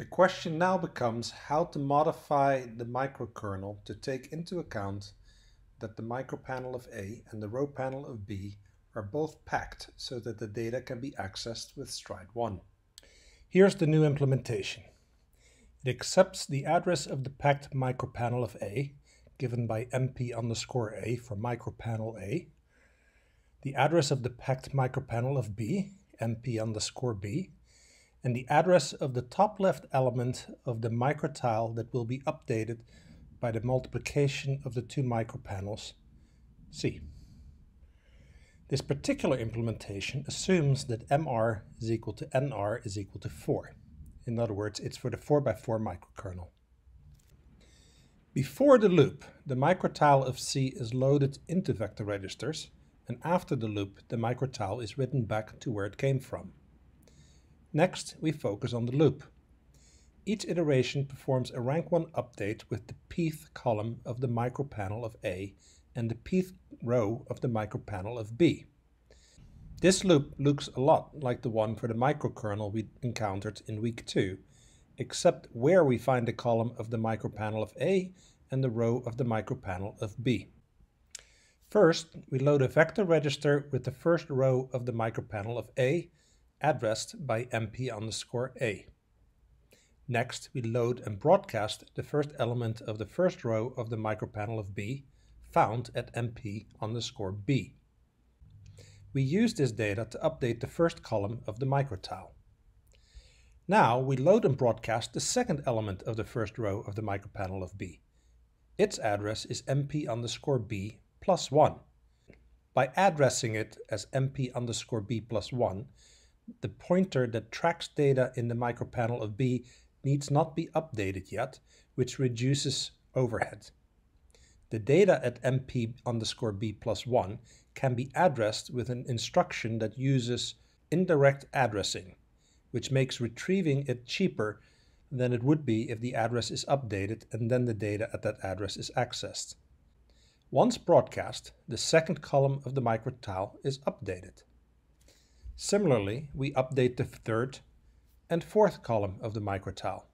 The question now becomes how to modify the microkernel to take into account that the micropanel of A and the row panel of B are both packed so that the data can be accessed with stride 1. Here's the new implementation. It accepts the address of the packed micropanel of A, given by mp underscore A for micropanel A, the address of the packed micropanel of B, mp underscore B, and the address of the top left element of the microtile that will be updated by the multiplication of the two micropanels, C. This particular implementation assumes that MR is equal to NR is equal to 4. In other words, it's for the 4x4 microkernel. Before the loop, the microtile of C is loaded into vector registers, and after the loop, the microtile is written back to where it came from. Next, we focus on the loop. Each iteration performs a rank 1 update with the pth column of the micropanel of A and the pth row of the micropanel of B. This loop looks a lot like the one for the microkernel we encountered in week 2, except where we find the column of the micropanel of A and the row of the micropanel of B. First, we load a vector register with the first row of the micropanel of A addressed by mp underscore a. Next, we load and broadcast the first element of the first row of the micropanel of B, found at mp underscore b. We use this data to update the first column of the microtile. Now we load and broadcast the second element of the first row of the micropanel of B. Its address is mp underscore b plus 1. By addressing it as mp underscore b plus 1, the pointer that tracks data in the micropanel of B needs not be updated yet, which reduces overhead. The data at mp underscore b plus 1 can be addressed with an instruction that uses indirect addressing, which makes retrieving it cheaper than it would be if the address is updated and then the data at that address is accessed. Once broadcast, the second column of the microtile is updated. Similarly, we update the third and fourth column of the microtile.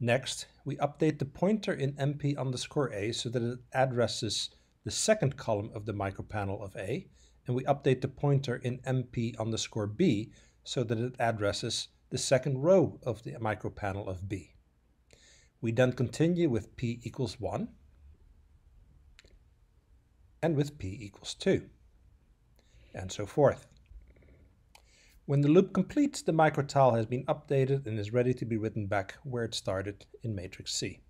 Next, we update the pointer in mp underscore a so that it addresses the second column of the micropanel of A, and we update the pointer in mp underscore b so that it addresses the second row of the micropanel of B. We then continue with p equals 1 and with p equals 2 and so forth. When the loop completes, the microtile has been updated and is ready to be written back where it started in matrix C.